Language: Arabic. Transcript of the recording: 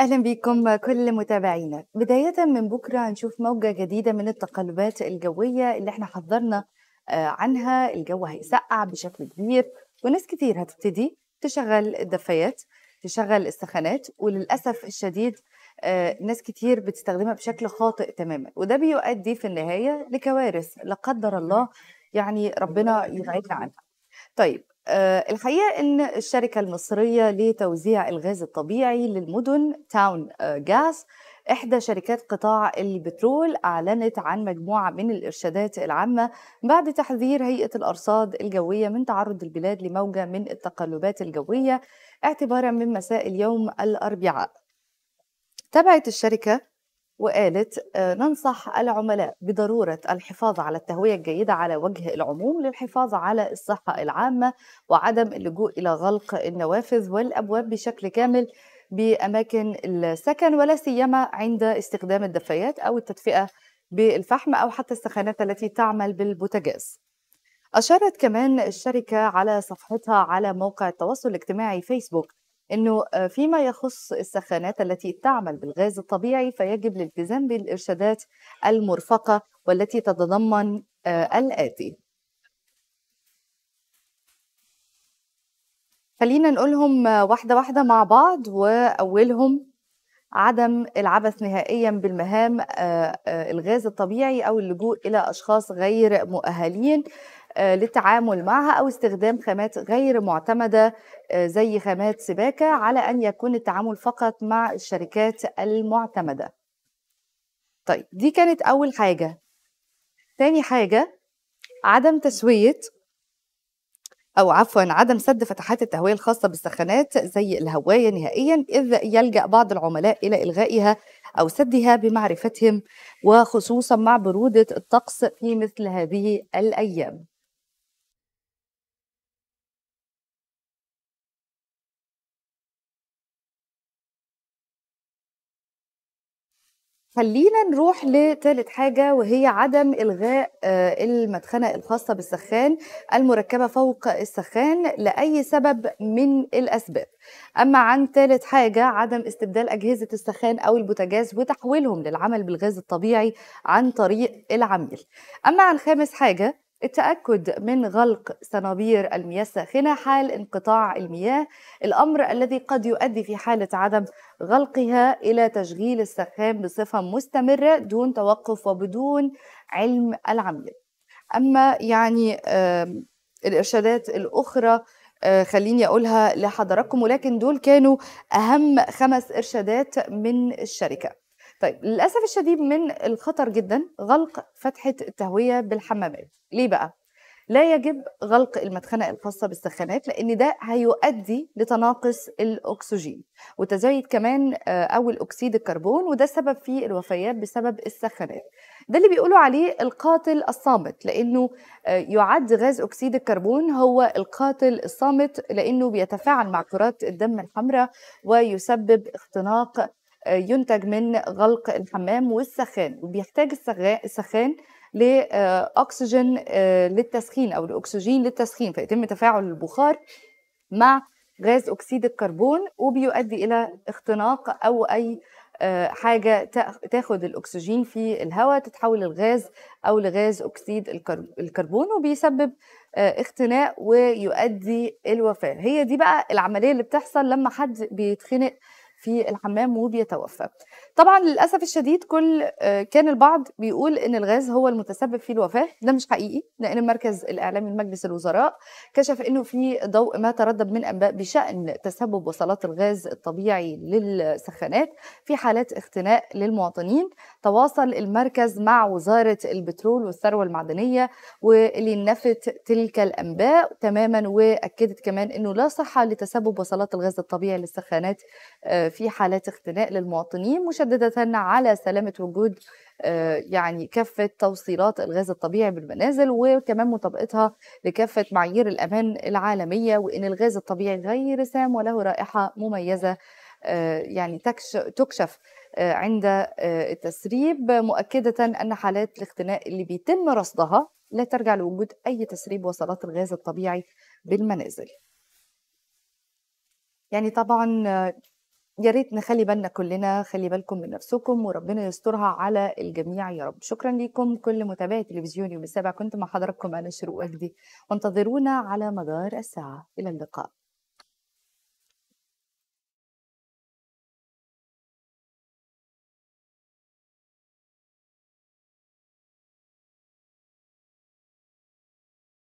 أهلا بكم كل متابعينا. بداية من بكرة نشوف موجة جديدة من التقلبات الجوية اللي إحنا حذرنا آه، عنها. الجو هيسقع بشكل كبير وناس كتير هتبتدي تشغل الدفايات تشغل السخانات وللأسف الشديد آه، ناس كتير بتستخدمها بشكل خاطئ تماما. وده بيؤدي في النهاية لكوارث لا قدر الله يعني ربنا يبعدنا عنها. طيب الحقيقة إن الشركة المصرية لتوزيع الغاز الطبيعي للمدن تاون جاز إحدى شركات قطاع البترول أعلنت عن مجموعة من الإرشادات العامة بعد تحذير هيئة الأرصاد الجوية من تعرض البلاد لموجة من التقلبات الجوية اعتبارا من مساء اليوم الأربعاء. تابعت الشركة وقالت آه، ننصح العملاء بضرورة الحفاظ على التهوية الجيدة على وجه العموم للحفاظ على الصحة العامة وعدم اللجوء إلى غلق النوافذ والأبواب بشكل كامل بأماكن السكن ولا سيما عند استخدام الدفايات أو التدفئة بالفحم أو حتى السخانات التي تعمل بالبوتاجاز. أشارت كمان الشركة على صفحتها على موقع التواصل الاجتماعي فيسبوك إنه آه، فيما يخص السخانات التي تعمل بالغاز الطبيعي فيجب الالتزام بالإرشادات المرفقة والتي تتضمن آه، الآتي. خلينا نقولهم واحدة واحدة مع بعض وأولهم عدم العبث نهائيا بالمهام آه، الغاز الطبيعي أو اللجوء إلى أشخاص غير مؤهلين. آه، للتعامل معها أو استخدام خامات غير معتمدة آه، زي خامات سباكة على أن يكون التعامل فقط مع الشركات المعتمدة. طيب دي كانت أول حاجة. تاني حاجة عدم تسوية أو عفوا عدم سد فتحات التهوية الخاصة بالسخانات زي الهواية نهائيا إذ يلجأ بعض العملاء إلى إلغائها أو سدها بمعرفتهم وخصوصا مع برودة الطقس في مثل هذه الأيام. خلينا نروح لثالث حاجة وهي عدم إلغاء آه، المدخنة الخاصة بالسخان المركبة فوق السخان لأي سبب من الأسباب. أما عن ثالث حاجة عدم استبدال أجهزة السخان أو البوتاجاز وتحويلهم للعمل بالغاز الطبيعي عن طريق العميل. أما عن خامس حاجة التأكد من غلق صنابير المياه الساخنة حال انقطاع المياه الأمر الذي قد يؤدي في حالة عدم غلقها إلى تشغيل السخان بصفة مستمرة دون توقف وبدون علم العميل أما يعني الإرشادات الأخرى آه، خليني أقولها لحضراتكم ولكن دول كانوا أهم خمس إرشادات من الشركة. طيب للأسف الشديد من الخطر جدا غلق فتحة التهوية بالحمامات ليه بقى؟ لا يجب غلق المدخنة الخاصة بالسخانات لأن ده هيؤدي لتناقص الأكسجين وتزايد كمان آه، أول أكسيد الكربون وده سبب في الوفيات بسبب السخانات ده اللي بيقولوا عليه القاتل الصامت لأنه آه، يعد غاز أكسيد الكربون هو القاتل الصامت لأنه بيتفاعل مع كرات الدم الحمراء ويسبب اختناق ينتج من غلق الحمام والسخان وبيحتاج السخان لاكسجين آه، للتسخين أو الأكسجين للتسخين فيتم تفاعل البخار مع غاز أكسيد الكربون وبيؤدي إلى اختناق أو أي آه، حاجة تاخد الأكسجين في الهواء تتحول للغاز أو لغاز أكسيد الكربون وبيسبب اختناق ويؤدي الوفاة. هي دي بقى العملية اللي بتحصل لما حد بيتخنق في الحمام وبيتوفى. طبعا للأسف الشديد كل آه، كان البعض بيقول إن الغاز هو المتسبب في الوفاة. ده مش حقيقي لأن المركز الإعلامي لمجلس الوزراء كشف إنه في ضوء ما تردد من أنباء بشأن تسبب وصلات الغاز الطبيعي للسخانات في حالات اختناق للمواطنين. تواصل المركز مع وزارة البترول والثروة المعدنية واللي نفت تلك الأنباء تماما وأكدت كمان إنه لا صحة لتسبب وصلات الغاز الطبيعي للسخانات آه، في حالات اختناق للمواطنين مشددة على سلامة وجود آه، يعني كافة توصيلات الغاز الطبيعي بالمنازل وكمان مطابقتها لكافة معايير الأمان العالمية وإن الغاز الطبيعي غير سام وله رائحة مميزة آه، يعني تكشف آه، عند التسريب. مؤكدة أن حالات الاختناق اللي بيتم رصدها لا ترجع لوجود أي تسريب وصلات الغاز الطبيعي بالمنازل. يعني طبعا يا ريت نخلّي بالنا كلّنا، خلّي بالكم من نفسكم وربنا يسترها على الجميع يا رب. شكرًا ليكم كل متابعي تلفزيون يوم السابع، كنت مع حضراتكم أنا شروق وجدي، وانتظرونا على مدار الساعة، إلى اللقاء.